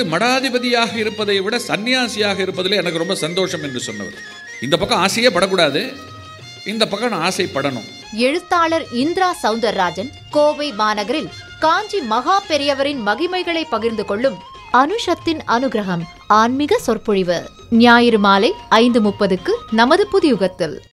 மடாதிபதியாக இருப்பதை விட சன்னியாசியாக இருப்பதில் எனக்கு ரொம்ப சந்தோஷம் என்று சொன்னவர். இந்த பக்கம் ஆசையே படக்கூடாது. இந்த பக்கம் நான் ஆசைப்படணும். எழுத்தாளர் இந்திரா சவுந்தரராஜன் கோவை மாநகரில் காஞ்சி மகா பெரியவரின் மகிமைகளை பகிர்ந்து கொள்ளும் அனுஷத்தின் அனுகிரகம் ஆன்மீக சொற்பொழிவு. ஞாயிறு மாலை ஐந்து முப்பதுக்கு நமது புதியுகத்தில்.